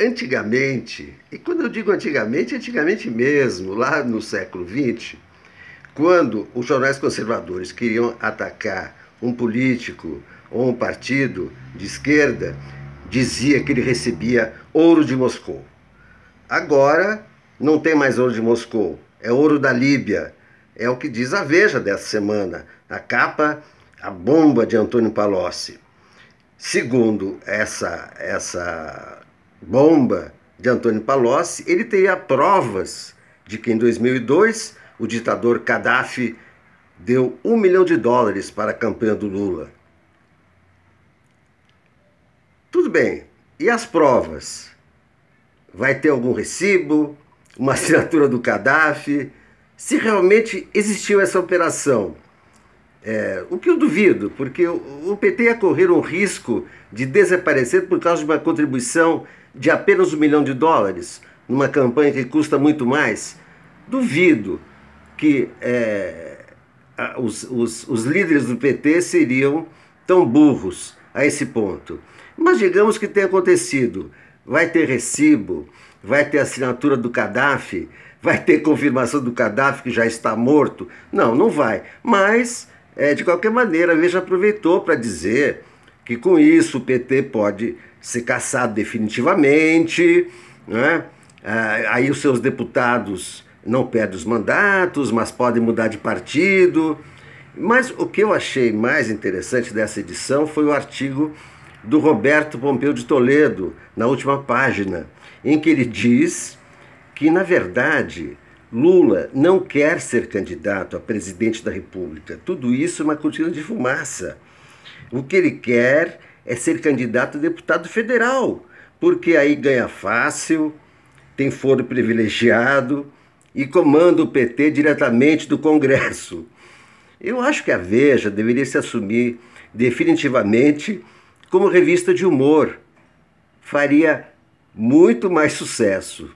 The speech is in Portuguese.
antigamente, e quando eu digo antigamente, antigamente mesmo, lá no século XX, quando os jornais conservadores queriam atacar um político ou um partido de esquerda, dizia que ele recebia ouro de Moscou. Agora não tem mais ouro de Moscou, é ouro da Líbia. É o que diz a Veja dessa semana, a capa, a bomba de Antônio Palocci. Segundo essa, essa bomba de Antônio Palocci, ele teria provas de que em 2002 o ditador Gaddafi deu um milhão de dólares para a campanha do Lula. Tudo bem, e as provas? Vai ter algum recibo? Uma assinatura do Gaddafi? Se realmente existiu essa operação? É, o que eu duvido, porque o, PT ia correr um risco de desaparecer por causa de uma contribuição de apenas um milhão de dólares numa campanha que custa muito mais. Duvido que é, os, os, os líderes do PT seriam tão burros a esse ponto. Mas digamos que tenha acontecido. Vai ter recibo, vai ter assinatura do Gaddafi, vai ter confirmação do Gaddafi que já está morto. Não, não vai. Mas é, de qualquer maneira, a Veja aproveitou para dizer que com isso o PT pode ser caçado definitivamente, né? Ah, aí os seus deputados não perdem os mandatos, mas podem mudar de partido. Mas o que eu achei mais interessante dessa edição foi o artigo do Roberto Pompeu de Toledo, na última página, em que ele diz que, na verdade, Lula não quer ser candidato a presidente da República. Tudo isso é uma cortina de fumaça. O que ele quer é ser candidato a deputado federal, porque aí ganha fácil, tem foro privilegiado e comanda o PT diretamente do Congresso. Eu acho que a Veja deveria se assumir definitivamente como revista de humor. Faria muito mais sucesso.